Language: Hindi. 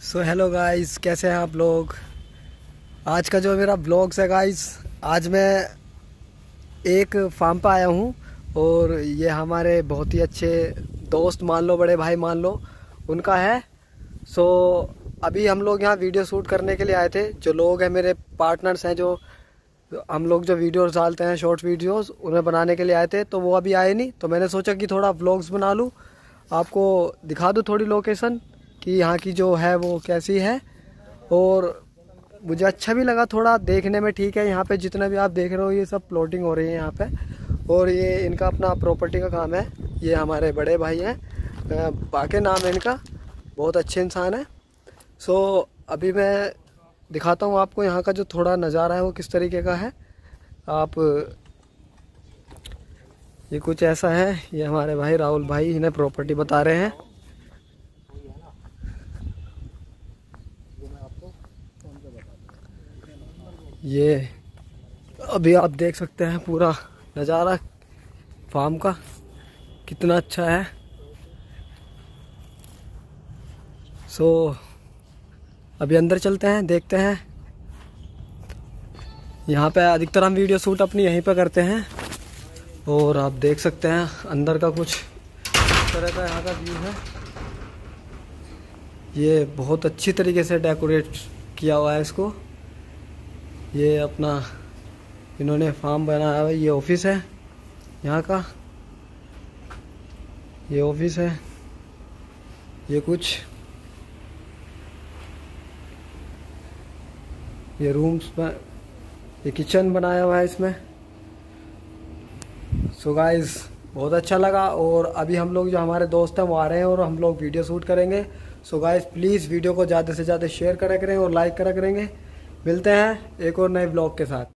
सो हेलो गाइस कैसे हैं आप लोग? आज का जो मेरा ब्लॉग्स है गाइस आज मैं एक फार्म पर आया हूँ और ये हमारे बहुत ही अच्छे दोस्त मान लो, बड़े भाई मान लो, उनका है। सो अभी हम लोग यहाँ वीडियो शूट करने के लिए आए थे। जो लोग हैं मेरे पार्टनर्स हैं, जो हम लोग जो वीडियोस डालते हैं शॉर्ट वीडियोस उन्हें बनाने के लिए आए थे। तो वो अभी आए नहीं तो मैंने सोचा कि थोड़ा ब्लॉग्स बना लूँ। आपको दिखा दूँ थोड़ी लोकेशन कि यहाँ की जो है वो कैसी है। और मुझे अच्छा भी लगा थोड़ा, देखने में ठीक है। यहाँ पे जितने भी आप देख रहे हो, ये सब प्लॉटिंग हो रही है यहाँ पे। और ये इनका अपना प्रॉपर्टी का काम है। ये हमारे बड़े भाई हैं। बाकी नाम है इनका, बहुत अच्छे इंसान है। सो अभी मैं दिखाता हूँ आपको यहाँ का जो थोड़ा नज़ारा है, वो किस तरीके का है। आप, ये कुछ ऐसा है। ये हमारे भाई राहुल भाई, इन्हें प्रॉपर्टी बता रहे हैं। ये अभी आप देख सकते हैं पूरा नज़ारा फार्म का कितना अच्छा है। सो so, अभी अंदर चलते हैं देखते हैं। यहाँ पे अधिकतर हम वीडियो शूट अपनी यहीं पे करते हैं। और आप देख सकते हैं अंदर का कुछ तरह का यहाँ का व्यू है। ये बहुत अच्छी तरीके से डेकोरेट किया हुआ है इसको। ये अपना, इन्होंने फार्म बनाया हुआ, ये ऑफ़िस है, यहाँ का। ये ऑफ़िस है, ये कुछ। ये रूम्स पर ये किचन बनाया हुआ है इसमें। सो so गाइस बहुत अच्छा लगा, और अभी हम लोग जो हमारे दोस्त हैं वो आ रहे हैं, और हम लोग वीडियो शूट करेंगे। सो गाइस प्लीज़ वीडियो को ज़्यादा से ज़्यादा शेयर करा करें, और लाइक करा करेंगे। मिलते हैं एक और नए ब्लॉग के साथ।